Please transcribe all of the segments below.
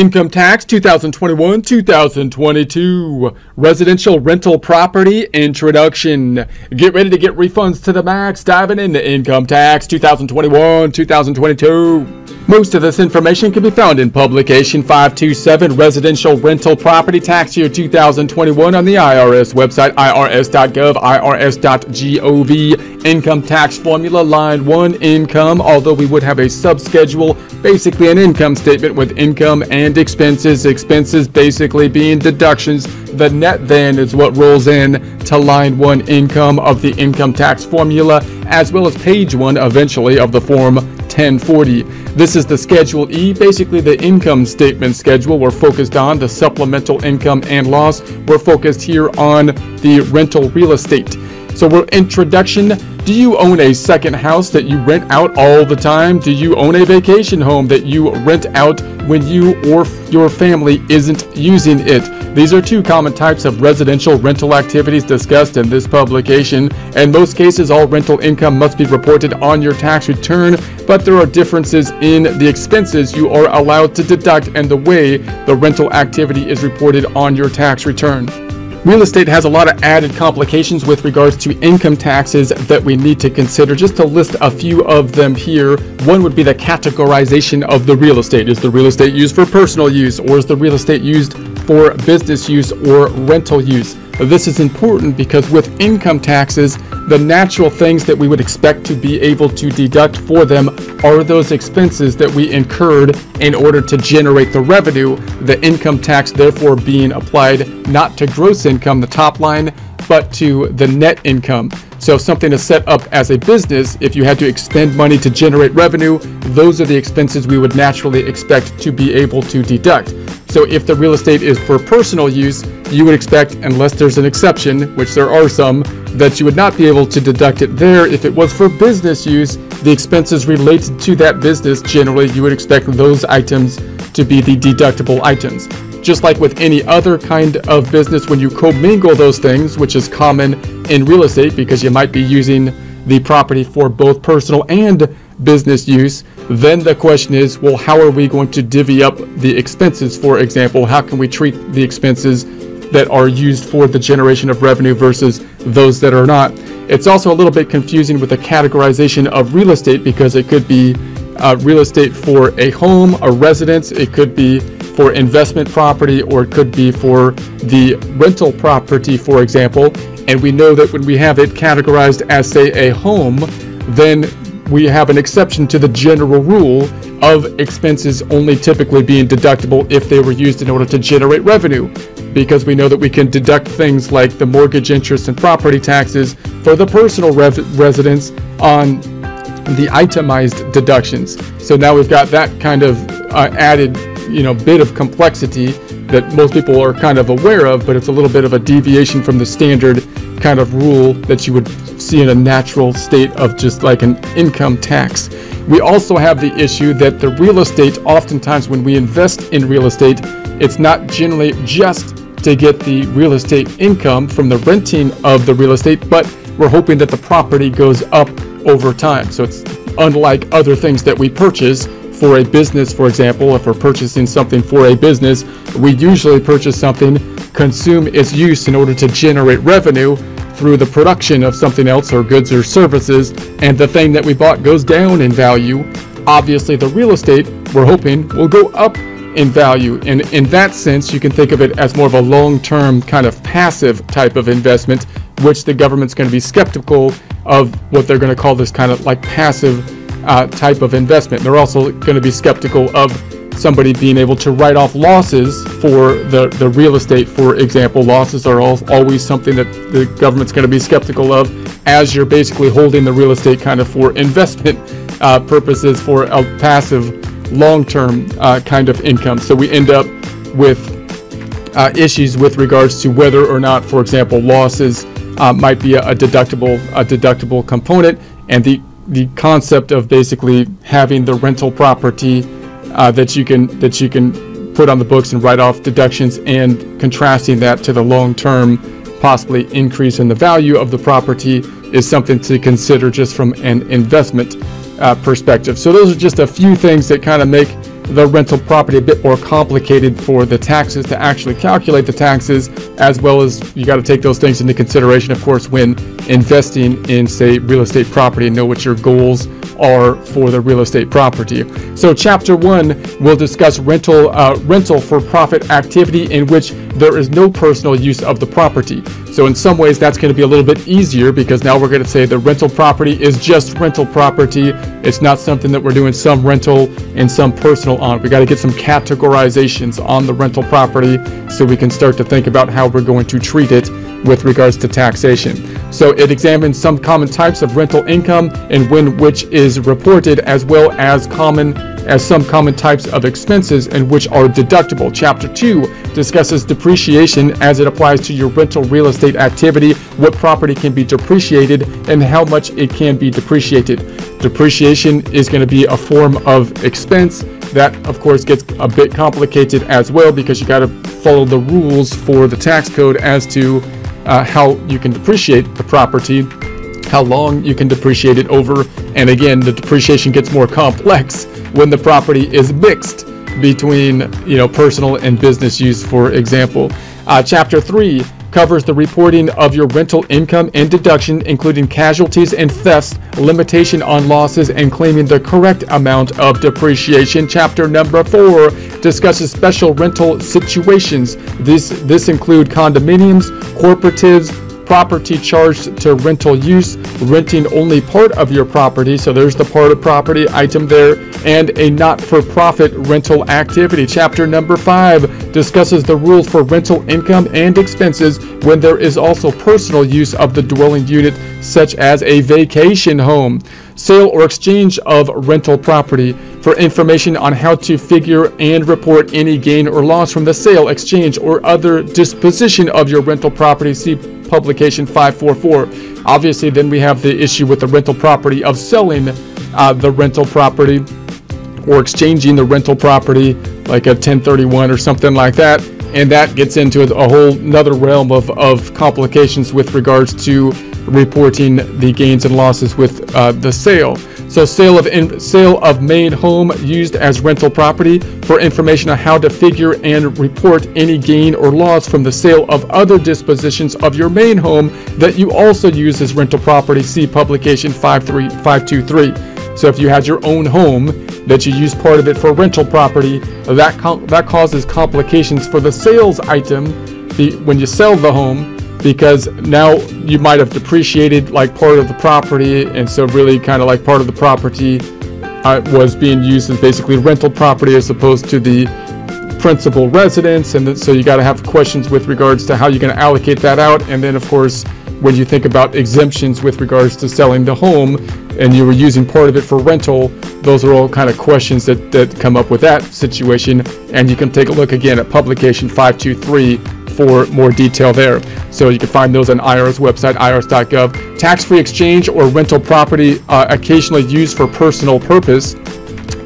Income tax 2021 2022. Residential rental property introduction. Get ready to get refunds to the max diving into income tax 2021 2022. Most of this information can be found in Publication 527 Residential Rental Property Tax Year 2021 on the IRS website irs.gov, irs.gov. Income tax formula line 1 income, although we would have a subschedule, basically an income statement with income and expenses. Expenses basically being deductions. The net then is what rolls in to line 1 income of the income tax formula, as well as page 1 eventually of the form 1040. This is the Schedule E, basically the income statement schedule. We're focused on the supplemental income and loss. We're focused here on the rental real estate. So we're introduction do you own a second house that you rent out all the time? Do you own a vacation home that you rent out when you or your family isn't using it? These are two common types of residential rental activities discussed in this publication. In most cases, all rental income must be reported on your tax return, but there are differences in the expenses you are allowed to deduct and the way the rental activity is reported on your tax return. Real estate has a lot of added complications with regards to income taxes that we need to consider. Just to list a few of them here, one would be the categorization of the real estate. Is the real estate used for personal use or is the real estate used for business use or rental use? This is important because with income taxes, the natural things that we would expect to be able to deduct for them are those expenses that we incurred in order to generate the revenue, the income tax therefore being applied not to gross income, the top line, but to the net income. So if something is set up as a business, if you had to expend money to generate revenue, those are the expenses we would naturally expect to be able to deduct. So if the real estate is for personal use, you would expect, unless there's an exception, which there are some, that you would not be able to deduct it there. If it was for business use, the expenses related to that business, generally you would expect those items to be the deductible items. Just like with any other kind of business, when you commingle those things, which is common in real estate because you might be using the property for both personal and business use, then the question is, well, how are we going to divvy up the expenses? For example, how can we treat the expenses that are used for the generation of revenue versus those that are not? It's also a little bit confusing with the categorization of real estate because it could be uh, real estate for a home, a residence, it could be for investment property, or it could be for the rental property, for example. And we know that when we have it categorized as, say, a home, then we have an exception to the general rule of expenses only typically being deductible if they were used in order to generate revenue. Because we know that we can deduct things like the mortgage interest and property taxes for the personal residence on the itemized deductions. So now we've got that kind of uh, added, you know, bit of complexity that most people are kind of aware of, but it's a little bit of a deviation from the standard kind of rule that you would see in a natural state of just like an income tax. We also have the issue that the real estate, oftentimes when we invest in real estate, it's not generally just to get the real estate income from the renting of the real estate, but we're hoping that the property goes up over time. So it's unlike other things that we purchase for a business, for example, if we're purchasing something for a business, we usually purchase something, consume its use in order to generate revenue, through the production of something else or goods or services, and the thing that we bought goes down in value, obviously the real estate, we're hoping, will go up in value. And in that sense, you can think of it as more of a long term kind of passive type of investment, which the government's going to be skeptical of what they're going to call this kind of like passive uh, type of investment. They're also going to be skeptical of somebody being able to write off losses for the, the real estate, for example. Losses are all, always something that the government's going to be skeptical of as you're basically holding the real estate kind of for investment uh, purposes for a passive long-term uh, kind of income. So we end up with uh, issues with regards to whether or not, for example, losses uh, might be a, a deductible a deductible component, and the the concept of basically having the rental property uh, that you can that you can put on the books and write off deductions and contrasting that to the long-term possibly increase in the value of the property is something to consider just from an investment uh, perspective. So those are just a few things that kind of make the rental property a bit more complicated for the taxes to actually calculate the taxes, as well as you got to take those things into consideration, of course, when investing in, say, real estate property and know what your goals are for the real estate property. So, chapter one will discuss rental uh, rental for profit activity in which there is no personal use of the property. So, in some ways, that's going to be a little bit easier because now we're going to say the rental property is just rental property. It's not something that we're doing some rental and some personal on. We got to get some categorizations on the rental property so we can start to think about how we're going to treat it with regards to taxation. So it examines some common types of rental income and when which is reported as well as common as some common types of expenses and which are deductible. Chapter 2 discusses depreciation as it applies to your rental real estate activity, what property can be depreciated and how much it can be depreciated. Depreciation is going to be a form of expense that of course gets a bit complicated as well because you got to follow the rules for the tax code as to uh, how you can depreciate the property, how long you can depreciate it over, and again, the depreciation gets more complex when the property is mixed between you know personal and business use, for example. Uh, chapter three covers the reporting of your rental income and deduction, including casualties and thefts, limitation on losses, and claiming the correct amount of depreciation. Chapter number four discusses special rental situations. This this include condominiums, cooperatives, property charged to rental use, renting only part of your property. So there's the part of property item there, and a not for profit rental activity. Chapter number five discusses the rules for rental income and expenses when there is also personal use of the dwelling unit, such as a vacation home sale or exchange of rental property. For information on how to figure and report any gain or loss from the sale, exchange, or other disposition of your rental property, see publication 544. Obviously, then we have the issue with the rental property of selling uh, the rental property or exchanging the rental property like a 1031 or something like that. And that gets into a whole another realm of, of complications with regards to reporting the gains and losses with uh, the sale. So sale of in, sale of main home used as rental property for information on how to figure and report any gain or loss from the sale of other dispositions of your main home that you also use as rental property. See publication 53523. So if you had your own home that you use part of it for rental property, that that causes complications for the sales item the, when you sell the home because now you might have depreciated like part of the property and so really kind of like part of the property uh, was being used as basically rental property as opposed to the principal residence and so you got to have questions with regards to how you're going to allocate that out. And then of course when you think about exemptions with regards to selling the home and you were using part of it for rental those are all kind of questions that, that come up with that situation and you can take a look again at publication 523 for more detail there. So you can find those on IRS website, irs.gov. Tax-free exchange or rental property uh, occasionally used for personal purpose.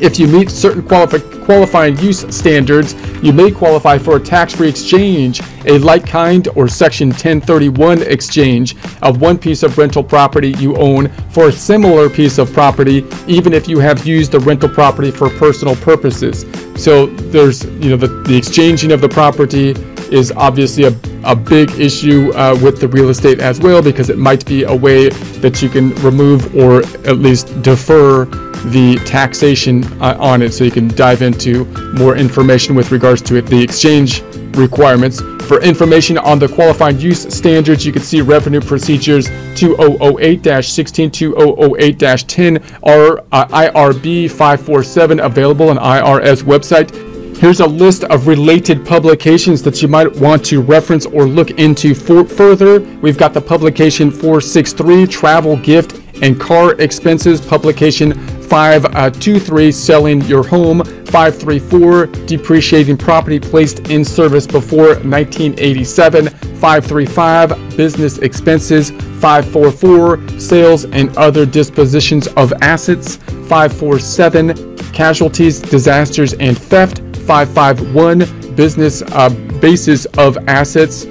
If you meet certain qualifi- qualifying use standards, you may qualify for a tax-free exchange, a like-kind or Section 1031 exchange of one piece of rental property you own for a similar piece of property, even if you have used the rental property for personal purposes. So there's, you know, the, the exchanging of the property is obviously a, a big issue uh, with the real estate as well because it might be a way that you can remove or at least defer the taxation uh, on it so you can dive into more information with regards to it, the exchange requirements. For information on the qualified use standards, you can see Revenue Procedures 2008-16-2008-10 or uh, IRB 547 available on IRS website. Here's a list of related publications that you might want to reference or look into for further. We've got the publication 463 Travel Gift and Car Expenses, publication 523 Selling Your Home, 534 Depreciating Property Placed in Service Before 1987, 535 Business Expenses, 544 Sales and Other Dispositions of Assets, 547 Casualties, Disasters, and Theft, 551 Business uh, Basis of Assets,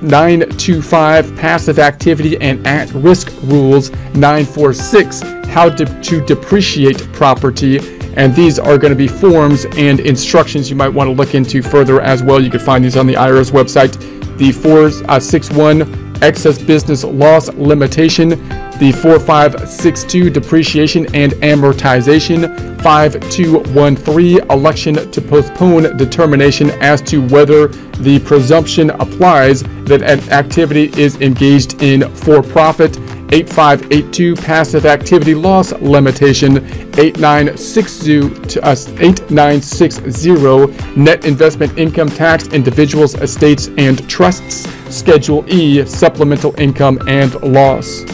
925 Passive Activity and At Risk Rules, 946 How to, to Depreciate Property, And these are going to be forms and instructions you might want to look into further as well. You can find these on the IRS website. The 461 excess business loss limitation, the 4562 depreciation and amortization, 5213 election to postpone determination as to whether the presumption applies that an activity is engaged in for profit. 8582 passive activity loss limitation 8960 to us 8960 net investment income tax individuals estates and trusts schedule E supplemental income and loss